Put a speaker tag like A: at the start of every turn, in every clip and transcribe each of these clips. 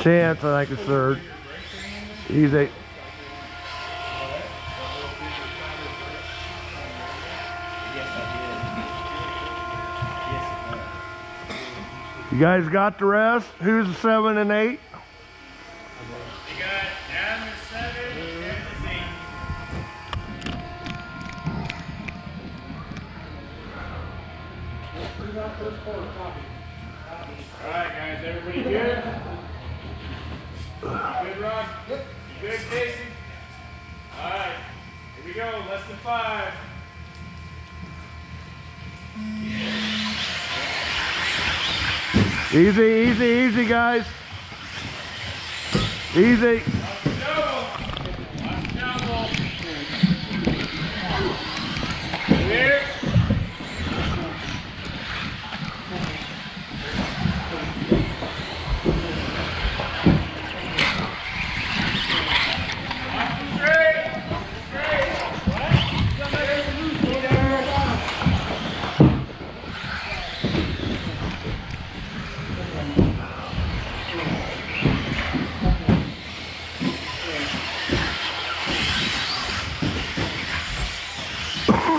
A: Chance, I think, is third. Easy. You guys got the rest? Who's the seven and eight?
B: You got seven, eight. All right, guys, everybody good? Yep. You good, Casey? All right, here we go. Less than five.
A: Easy, easy, easy, guys. Easy.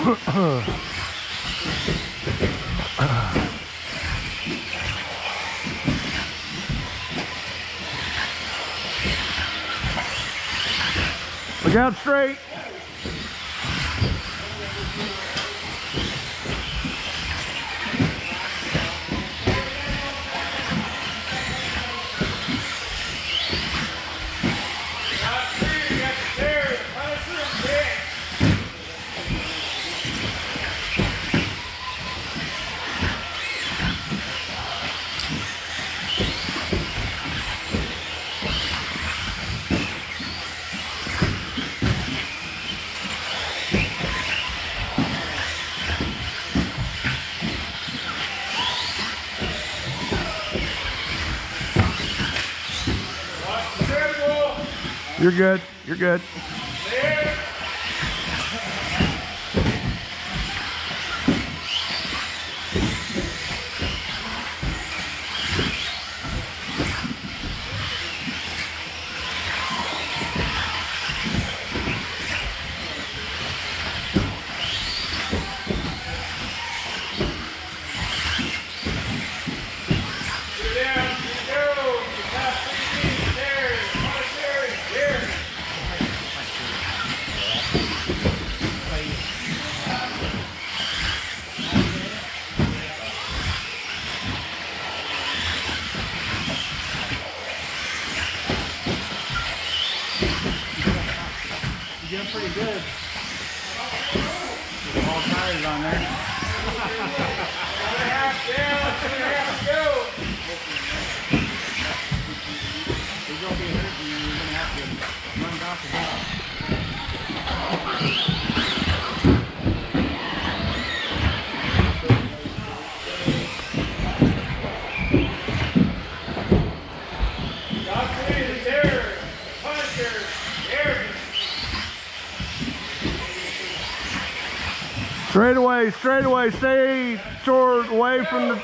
A: Look out straight. You're good. You're good.
B: There. Sit down, you go. The top three teams, Terry, Montessori, Jeremy.
C: You're doing pretty good. All tires on there.
A: Straight away, straight away. Stay short away from the.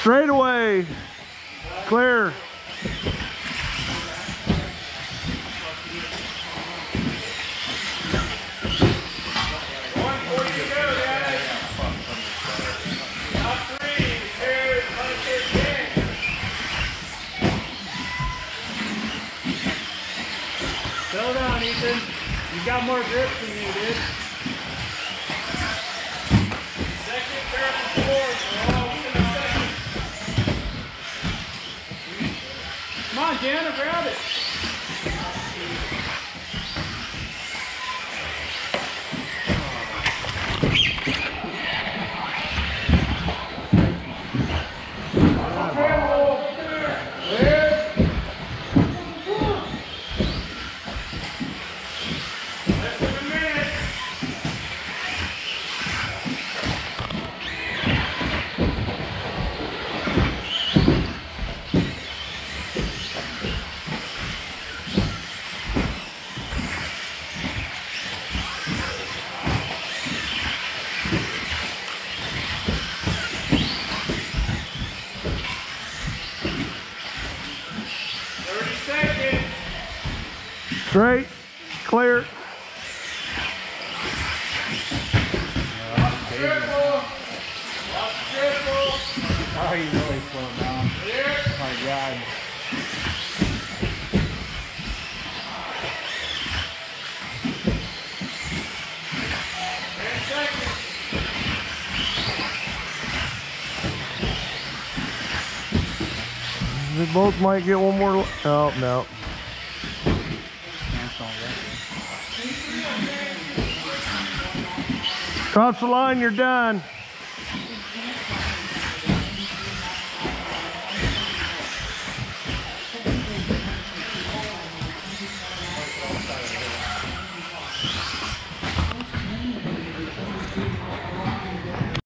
A: Straight away. Clear.
B: One forty to go, guys. Top three is Terry, Punisher, Ken.
C: Settle down, Ethan. You got more grip than you did.
B: Second, third, and fourth. We're all within.
C: Come on, Jana, grab it.
B: Less than a minute.
A: Straight, clear.
C: Oh. Oh my God.
A: They both might get one more. Oh, no. Cross the line, you're done.